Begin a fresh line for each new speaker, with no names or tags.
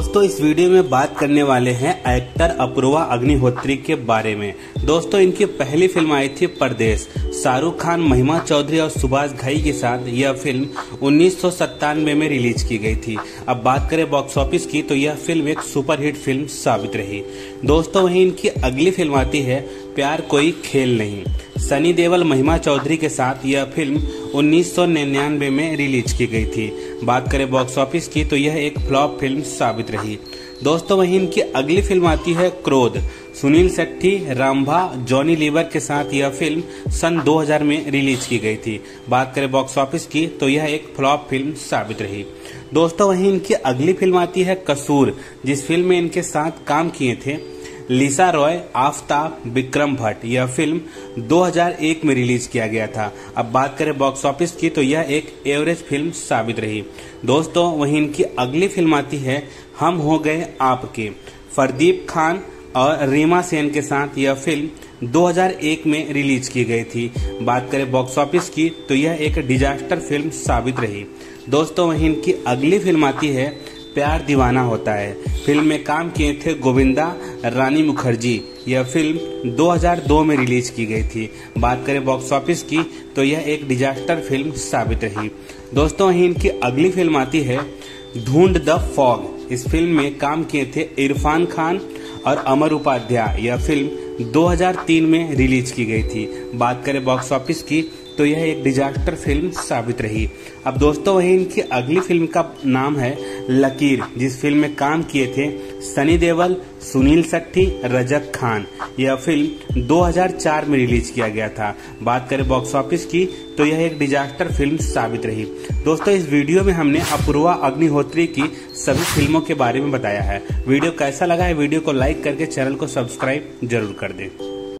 दोस्तों, इस वीडियो में बात करने वाले हैं एक्टर अपूर्वा अग्निहोत्री के बारे में। दोस्तों, इनकी पहली फ़िल्म आई थी परदेश शाहरुख खान, महिमा चौधरी और सुभाष घई के साथ यह फ़िल्म उन्नीस सौ सत्तानवे में रिलीज़ की गई थी। अब बात करें बॉक्स ऑफ़िस की तो यह फ़िल्म एक सुपरहिट फ़िल्म साबित रही। दोस्तों, वहीं इनकी अगली फ़िल्म आती है प्यार कोई खेल नहीं। सनी देवल महिमा चौधरी के साथ यह फ़िल्म उन्नीस सौ निन्यानवे में रिलीज़ की गई थी। बात करें बॉक्स ऑफ़िस की तो यह एक फ्लॉप फ़िल्म साबित रही। दोस्तों वहीं इनकी अगली फ़िल्म आती है क्रोध। सुनील शेट्टी, रामभा, जॉनी लीवर के साथ यह फ़िल्म सन 2000 में रिलीज़ की गई थी। बात करें बॉक्स ऑफ़िस की तो यह एक फ्लॉप फ़िल्म साबित रही। दोस्तों वहीं इनकी अगली फ़िल्म आती है कसूर, जिस फ़िल्म में इनके साथ काम किए थे। लिसा रॉय, आफ्ताब विक्रम भट्ट। यह फ़िल्म 2001 में रिलीज़ किया गया था। अब बात करें बॉक्स ऑफ़िस की तो यह एक एवरेज फ़िल्म साबित रही। दोस्तों, वहीं इनकी अगली फ़िल्म आती है, हम हो गए आपके। फरदीप खान और रीमा सेन के साथ यह फ़िल्म 2001 में रिलीज़ की गई थी। बात करें बॉक्स ऑफ़िस की तो यह एक डिजास्टर फ़िल्म साबित रही। दोस्तों, वहीं इनकी अगली फ़िल्म आती है, प्यार दीवाना होता है। फ़िल्म में काम किए थे गोविंदा, रानी मुखर्जी। यह फ़िल्म 2002 में रिलीज़ की गई थी। बात करें बॉक्स ऑफ़िस की तो यह एक डिजास्टर फ़िल्म साबित रही। दोस्तों, वहीं इनकी अगली फ़िल्म आती है ढूंढ द फॉग। इस फ़िल्म में काम किए थे इरफान खान और अमर उपाध्याय। यह फ़िल्म 2003 में रिलीज़ की गई थी। बात करें बॉक्स ऑफ़िस की तो यह एक डिजास्टर फ़िल्म साबित रही। अब दोस्तों, वही इनकी अगली फ़िल्म का नाम है लकीर, जिस फ़िल्म में काम किए थे सनी देवल सुनील शेट्टी, रजक खान। यह फ़िल्म 2004 में रिलीज़ किया गया था। बात करें बॉक्स ऑफ़िस की तो यह एक डिजास्टर फ़िल्म साबित रही। दोस्तों, इस वीडियो में हमने अपूर्वा अग्निहोत्री की सभी फ़िल्मों के बारे में बताया है। वीडियो कैसा लगा है, वीडियो को लाइक करके चैनल को सब्सक्राइब ज़रूर कर दें।